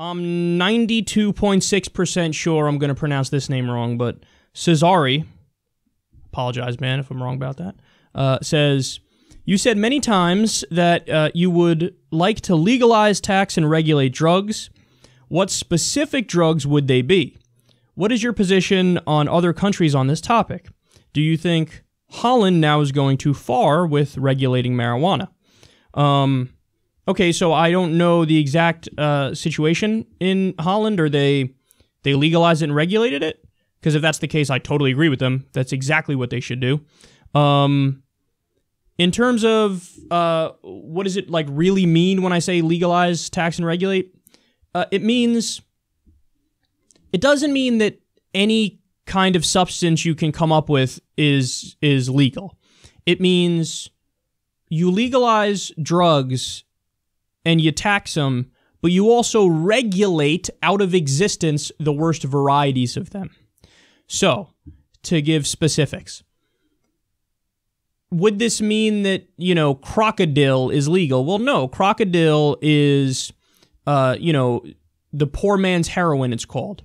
I'm 92.6% sure I'm going to pronounce this name wrong, but Cesari, apologize, man, if I'm wrong about that, uh, says, You said many times that uh, you would like to legalize, tax, and regulate drugs. What specific drugs would they be? What is your position on other countries on this topic? Do you think Holland now is going too far with regulating marijuana? Um, okay, so I don't know the exact uh, situation in Holland. Or they they legalized it and regulated it? Because if that's the case, I totally agree with them. That's exactly what they should do. Um, in terms of uh, what does it like really mean when I say legalize, tax, and regulate? Uh, it means it doesn't mean that any kind of substance you can come up with is is legal. It means you legalize drugs and you tax them, but you also regulate out of existence the worst varieties of them. So, to give specifics, would this mean that, you know, crocodile is legal? Well, no, crocodile is, uh, you know, the poor man's heroin, it's called.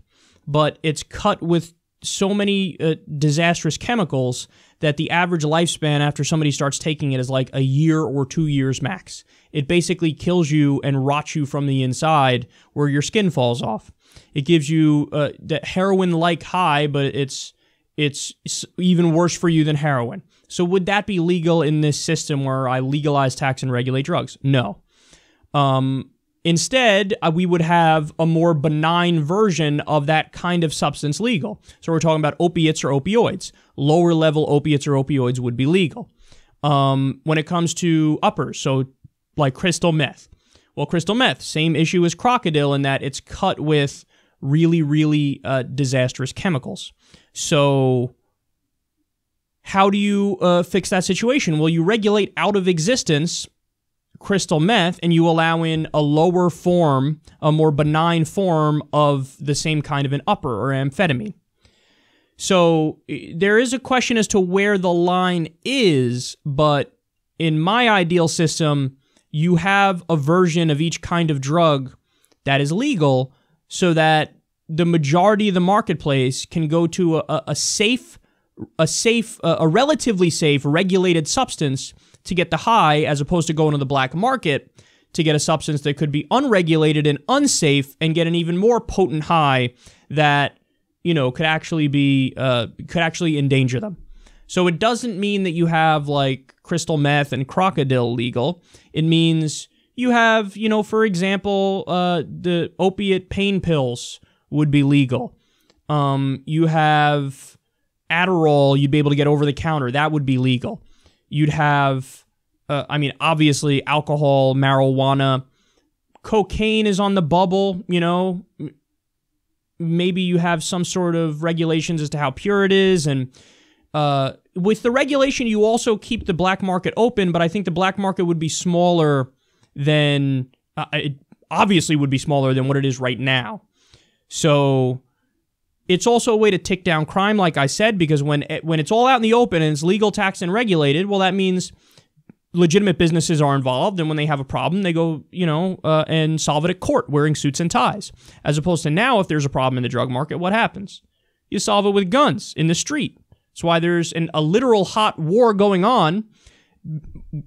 But it's cut with so many uh, disastrous chemicals that the average lifespan after somebody starts taking it is like a year or two years max. It basically kills you and rots you from the inside where your skin falls off. It gives you uh, that heroin like high, but it's it's even worse for you than heroin. So would that be legal in this system where I legalize, tax, and regulate drugs? No. Um, Instead, uh, we would have a more benign version of that kind of substance legal. So we're talking about opiates or opioids. Lower level opiates or opioids would be legal. Um, when it comes to uppers, so like crystal meth. Well, crystal meth, same issue as crocodile in that it's cut with really, really uh, disastrous chemicals. So, how do you uh, fix that situation? Well, you regulate out of existence crystal meth and you allow in a lower form, a more benign form of the same kind of an upper or amphetamine. So there is a question as to where the line is, but in my ideal system, you have a version of each kind of drug that is legal so that the majority of the marketplace can go to a, a safe a safe a relatively safe regulated substance to get the high as opposed to going to the black market to get a substance that could be unregulated and unsafe and get an even more potent high that you know could actually be uh, could actually endanger them. So it doesn't mean that you have like crystal meth and crocodile legal. It means you have, you know, for example, uh, the opiate pain pills would be legal. Um, you have Adderall, you'd be able to get over the counter. That would be legal you'd have, uh, I mean, obviously alcohol, marijuana, cocaine is on the bubble, you know. Maybe you have some sort of regulations as to how pure it is. And uh, with the regulation, you also keep the black market open, but I think the black market would be smaller than, uh, it obviously would be smaller than what it is right now. So it's also a way to tick down crime, like I said, because when when it's all out in the open and it's legal, taxed, and regulated, well, that means legitimate businesses are involved, and when they have a problem, they go, you know, uh, and solve it at court wearing suits and ties. As opposed to now, if there's a problem in the drug market, what happens? You solve it with guns in the street. That's why there's an, a literal hot war going on,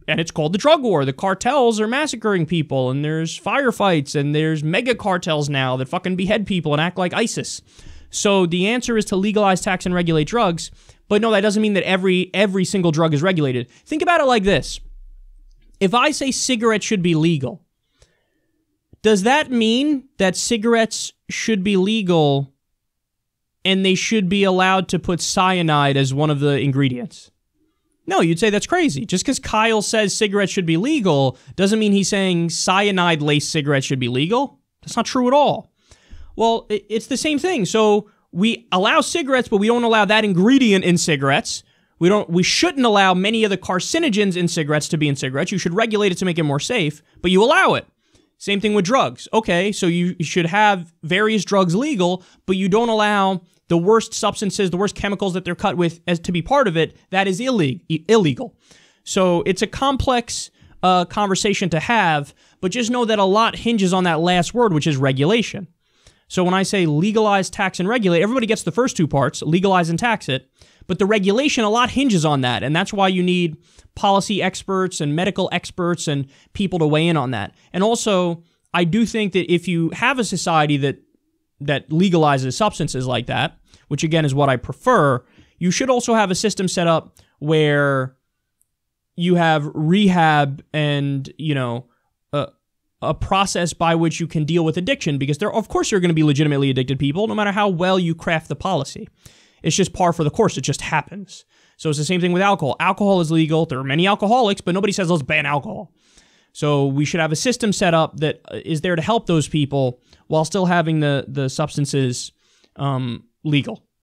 and it's called the drug war. The cartels are massacring people, and there's firefights, and there's mega cartels now that fucking behead people and act like ISIS. So the answer is to legalize, tax, and regulate drugs. But no, that doesn't mean that every every single drug is regulated. Think about it like this. If I say cigarettes should be legal, does that mean that cigarettes should be legal and they should be allowed to put cyanide as one of the ingredients? No, you'd say that's crazy. Just because Kyle says cigarettes should be legal doesn't mean he's saying cyanide laced cigarettes should be legal. That's not true at all. Well, it's the same thing. So we allow cigarettes, but we don't allow that ingredient in cigarettes. We don't. We shouldn't allow many of the carcinogens in cigarettes to be in cigarettes. You should regulate it to make it more safe, but you allow it. Same thing with drugs. Okay, so you should have various drugs legal, but you don't allow the worst substances, the worst chemicals that they're cut with as to be part of it. That is illegal. Illegal. So it's a complex uh, conversation to have, but just know that a lot hinges on that last word, which is regulation. So when I say legalize, tax, and regulate, everybody gets the first two parts legalize and tax it. But the regulation, a lot hinges on that. And that's why you need policy experts and medical experts and people to weigh in on that. And also, I do think that if you have a society that that legalizes substances like that, which again is what I prefer, you should also have a system set up where you have rehab and, you know, a, a process by which you can deal with addiction because there of course you're going to be legitimately addicted people no matter how well you craft the policy. It's just par for the course. It just happens. So it's the same thing with alcohol. Alcohol is legal. There are many alcoholics, but nobody says let's ban alcohol. So we should have a system set up that uh, there to help those people while still having the the substances um, legal.